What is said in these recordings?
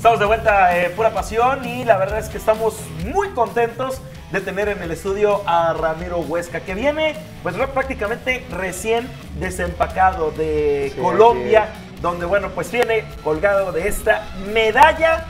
Estamos de vuelta, eh, pura pasión, y la verdad es que estamos muy contentos de tener en el estudio a Ramiro Huesca, que viene pues prácticamente recién desempacado de Sí, Colombia, donde bueno, pues viene colgado de esta medalla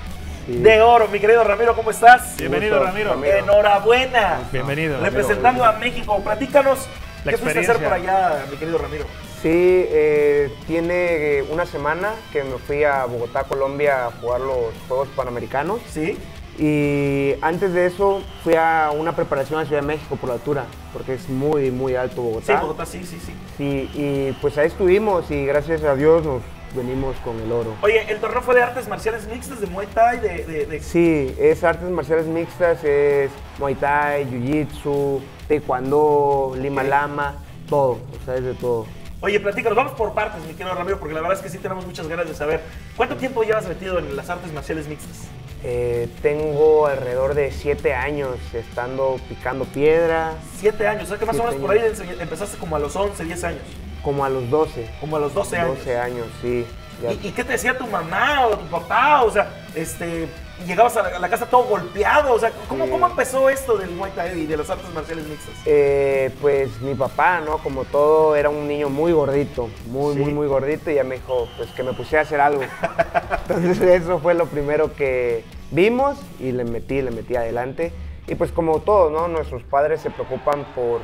de oro. Mi querido Ramiro, ¿cómo estás? Bienvenido, Gusto, Ramiro. Ramiro. Enhorabuena. Bienvenido. Ramiro. Representando a México, platícanos, La ¿qué fuiste a hacer por allá, mi querido Ramiro? Sí, eh, tiene eh, una semana que me fui a Bogotá, Colombia, a jugar los Juegos Panamericanos. ¿Sí? Y antes de eso fui a una preparación a Ciudad de México por la altura, porque es muy, muy alto Sí, Bogotá. Bogotá, sí, sí, sí. Sí, y pues ahí estuvimos y gracias a Dios nos venimos con el oro. Oye, el torneo fue de artes marciales mixtas, de Muay Thai, de... de- de- Sí, es artes marciales mixtas, es Muay Thai, Jiu-Jitsu, Taekwondo, Lima. Lama, todo, o sea, es de todo. Oye, platícanos, vamos por partes, mi querido Ramiro, porque la verdad es que sí tenemos muchas ganas de saber. ¿Cuánto tiempo llevas metido en las artes marciales mixtas? Eh, tengo alrededor de siete años estando picando piedra, Siete años, o sea que más o menos por ahí empezaste como a los 11, 10 años, como a los 12. como a los 12 años. 12 años, sí. ya. ¿Y, y qué te decía tu mamá o tu papá? O sea, este, llegabas a la, a la casa todo golpeado, o sea, ¿cómo, Sí. cómo empezó esto del Muay Thai y de las artes marciales mixtas? Eh, pues mi papá, ¿no? Como todo, era un niño muy gordito, muy, Sí. muy, muy gordito y ya me dijo, pues que me pusiera a hacer algo. Entonces eso fue lo primero que vimos y le metí, le metí adelante. Y pues como todo, ¿no? Nuestros padres se preocupan por,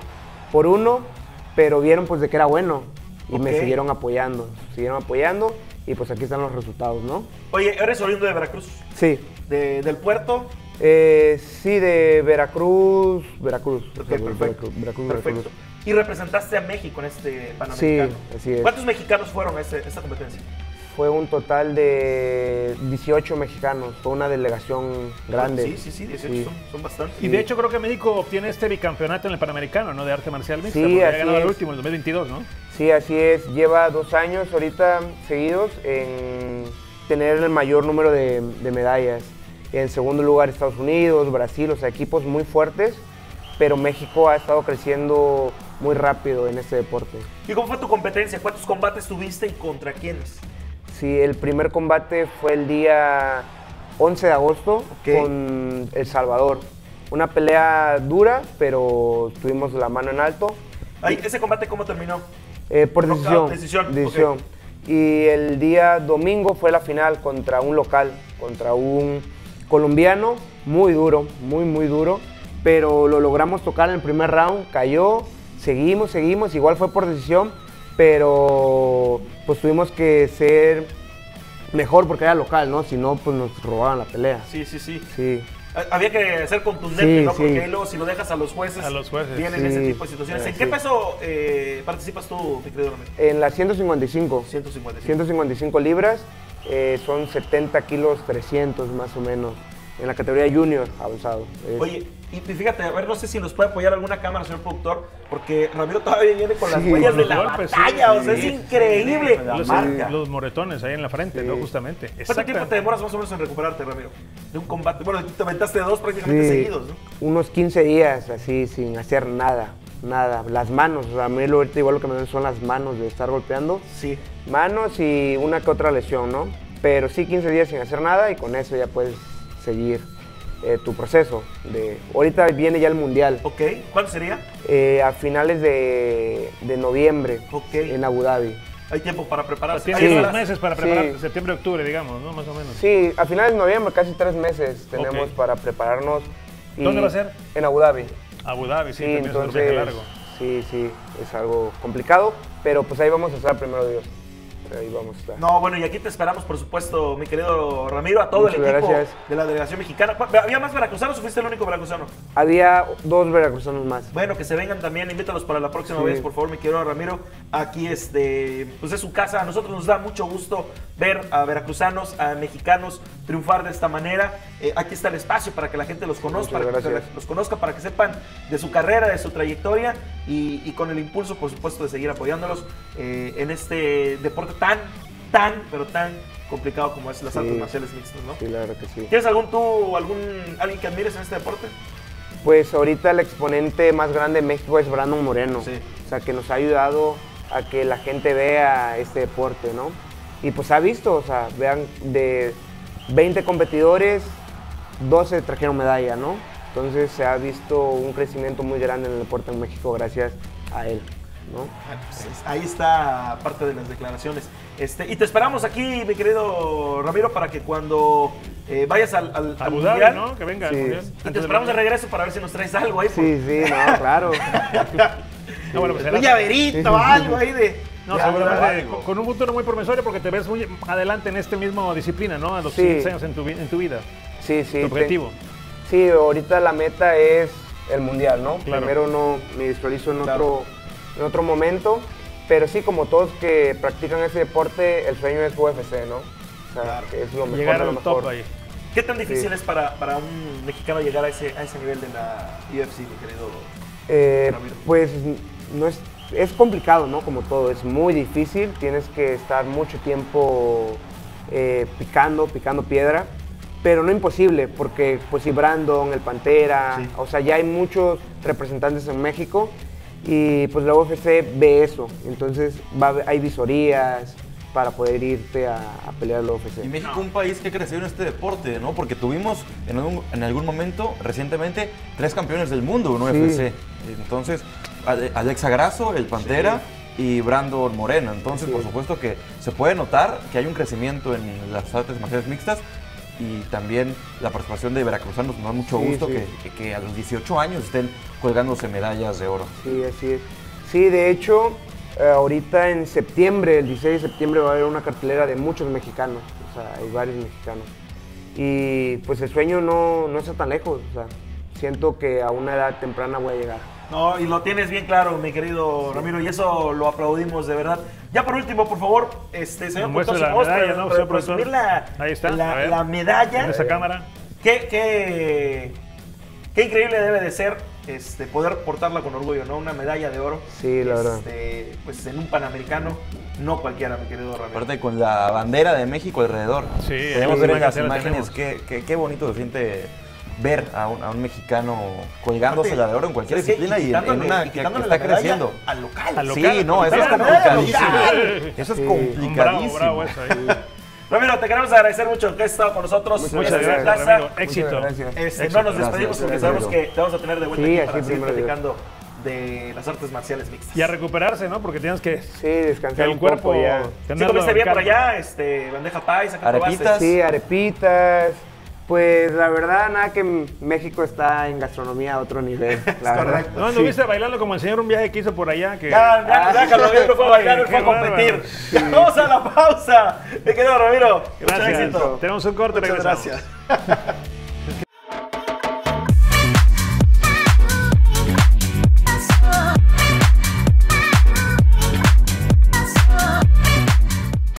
por uno, pero vieron pues de que era bueno y me siguieron apoyando, siguieron apoyando y pues aquí están los resultados, ¿no? Oye, eres oriundo de Veracruz, Sí. de- del puerto. Eh, sí, de Veracruz, Veracruz. Ok, Veracruz, perfecto. Veracruz, perfecto. Veracruz. Y representaste a México en este Panamericano. Sí, así es. ¿Cuántos mexicanos fueron a este- esta competencia? Fue un total de 18 mexicanos, fue una delegación grande. Sí, sí, sí, 18 Sí. Son, son bastantes. Y de hecho creo que México obtiene este bicampeonato en el Panamericano, ¿no? De arte marcial mixta. Sí, porque así ha ganado el último, el 2022, ¿no? Sí, así es. Lleva dos años ahorita seguidos en tener el mayor número de, de medallas. En segundo lugar Estados Unidos, Brasil, o sea, equipos muy fuertes, pero México ha estado creciendo muy rápido en este deporte. ¿Y cómo fue tu competencia? ¿Cuántos combates tuviste y contra quiénes? Sí, el primer combate fue el día 11 de agosto con El Salvador. Una pelea dura, pero tuvimos la mano en alto. Ay, ¿Ese combate cómo terminó? Eh, por decisión. decisión. Y el día domingo fue la final contra un local, contra un colombiano, muy duro, muy, muy duro. Pero lo logramos tocar en el primer round, cayó, seguimos, seguimos, igual fue por decisión, pero pues tuvimos que ser mejor porque era local, ¿no? Si no, pues nos robaban la pelea. Sí, sí, sí. Sí. Ha- Había que ser contundente, Sí, ¿no? sí. Porque ahí luego si lo dejas a los jueces, A los jueces. vienen Sí. ese tipo de situaciones. ¿En Sí. qué peso eh, participas tú, mi querido Ramiro? En las 155. 155. 155 libras, eh, son 70 kilos 300 más o menos. En la categoría junior avanzado. Es- Oye, y fíjate, a ver, no sé si nos puede apoyar alguna cámara, señor productor, porque Ramiro todavía viene con las Sí, huellas de la golpes, sí, batalla, o sea, sí, es increíble. Los, los moretones ahí en la frente, Sí. ¿no? Justamente. ¿Cuánto tiempo te demoras más o menos en recuperarte, Ramiro? De un combate. Bueno, te aventaste dos prácticamente Sí, seguidos, ¿no? Unos 15 días así, sin hacer nada, nada. Las manos, o sea, a mí lo, ahorita igual lo que me duele son las manos de estar golpeando. Sí. Manos y una que otra lesión, ¿no? Pero sí 15 días sin hacer nada y con eso ya puedes seguir eh, tu proceso. De, ahorita viene ya el mundial. Ok, ¿cuándo sería? eh, a finales de, de noviembre Ok. en Abu Dhabi. Hay tiempo para prepararse. Tienes Sí. dos meses para Sí. preparar septiembre, octubre, digamos, ¿no? Más o menos. Sí, a finales de noviembre, casi tres meses tenemos para prepararnos. y- ¿Dónde va a ser? En Abu Dhabi. Abu Dhabi, sí, Sí, también es un viaje entonces, largo. sí, sí, es algo complicado, pero pues ahí vamos a estar primero Dios. Ahí vamos a estar. No, bueno, y aquí te esperamos, por supuesto, mi querido Ramiro, a todo Muchas el equipo gracias. de la delegación mexicana. ¿Había más veracruzanos o fuiste el único veracruzano? Había dos veracruzanos más. Bueno, que se vengan también, invítalos para la próxima Sí. vez, por favor, mi querido Ramiro. Aquí este, pues es su casa. A nosotros nos da mucho gusto ver a veracruzanos, a mexicanos triunfar de esta manera. Eh, aquí está el espacio para que la gente los conozca, para que los conozca, para que sepan de su carrera, de su trayectoria y, y con el impulso, por supuesto, de seguir apoyándolos eh, en este deporte tan, tan, pero tan complicado como es las Sí. artes marciales mixtas, ¿no? Sí, la verdad que sí. ¿Tienes algún tú, algún alguien que admires en este deporte? Pues ahorita el exponente más grande de México es Brandon Moreno. Sí. O sea, que nos ha ayudado a que la gente vea este deporte, ¿no? Y pues ha visto, o sea, vean de 20 competidores, 12 trajeron medalla, ¿no? Entonces se ha visto un crecimiento muy grande en el deporte en México gracias a él, ¿no? Bueno, pues, es- ahí está parte de las declaraciones. Este, y te esperamos aquí, mi querido Ramiro, para que cuando eh, vayas al, Mundial, ¿no? Que venga. Sí. al Mundial. Y te esperamos de regreso para ver si nos traes algo ahí. Sí, sí, no, claro. No, bueno, pues Un llaverito o algo ahí de. No, de seguramente con, con un futuro muy promisorio porque te ves muy adelante en este mismo disciplina, ¿no? A los Sí. 15 años en tu, en tu vida. Sí, sí. Tu te- objetivo. Sí, ahorita la meta es el mundial, ¿no? Claro. Primero no me visualizo en Claro. otro, en otro momento, pero sí, como todos que practican ese deporte, el sueño es UFC, ¿no? O sea, Claro. que es lo mejor Llegar lo mejor. top ahí. ¿Qué tan difícil Sí. es para, para un mexicano llegar a ese, a ese nivel de la UFC, mi querido? Eh, pues no es, es complicado, ¿no? Como todo, es muy difícil, tienes que estar mucho tiempo eh, picando, picando piedra, pero no imposible, porque pues si Brandon, el Pantera, Sí. o sea, ya hay muchos representantes en México y pues la UFC ve eso, entonces va hay visorías para poder irte a, a pelear la UFC. Y México un país que creció en este deporte, ¿no? Porque tuvimos en algún, en algún momento, recientemente, tres campeones del mundo en. UFC. Entonces, Ale- Alexa Grasso, el Pantera y Brandon Moreno. Entonces, Sí. por supuesto que se puede notar que hay un crecimiento en las artes marciales mixtas y también la participación de veracruzanos. Nos da mucho Sí, gusto sí. Que, que- que a los 18 años estén colgándose medallas de oro. Sí, así es. Sí, de hecho, eh, ahorita en septiembre, el 16 de septiembre, va a haber una cartelera de muchos mexicanos. O sea, hay varios mexicanos. Y pues el sueño no, no está tan lejos. O sea, siento que a una edad temprana voy a llegar. No, y lo tienes bien claro, mi querido Ramiro, y eso lo aplaudimos de verdad. Ya por último, por favor, este señor productor, la medalla, la, Ahí está, la, medalla. En esa cámara. Qué, qué, qué increíble debe de ser este, poder portarla con orgullo, ¿no? Una medalla de oro. Sí, la verdad. Este, Pues en un panamericano, no cualquiera, mi querido Ramiro. Aparte con la bandera de México alrededor. Sí, Podemos sí, imágenes tenemos. qué, qué- qué bonito se siente ver a un, a un mexicano colgándose la de oro en cualquier disciplina y, en- en una y que, está creciendo. Al local. Al Sí, local, no, eso es complicadísimo. local. Eso es complicadísimo. Bravo, bravo eso ahí. Ramiro, te queremos agradecer mucho que has estado con nosotros. Muchas Muchas gracias, casa. Ramiro. Éxito. Gracias. Este, Éxito. no nos despedimos Gracias, porque gracias, sabemos que te vamos a tener de vuelta Sí, aquí para seguir platicando de las artes marciales mixtas. Y a recuperarse, ¿no? Porque tienes que. Sí, descansar El un cuerpo. poco ya. ¿Sí comiste bien en por allá? Este, bandeja paisa, ¿qué Arepitas. Sí, arepitas. Pues la verdad, nada que México está en gastronomía a otro nivel. La verdad. correcto. ¿No anduviste bailando como el señor un viaje que hizo por allá? Que... Ya, ya, déjalo, él no fue a bailar, Qué fue a competir. Vamos a la pausa. Me quedo Ramiro. Mucho Gracias. éxito. Tenemos un corte, Muchas regresamos. gracias.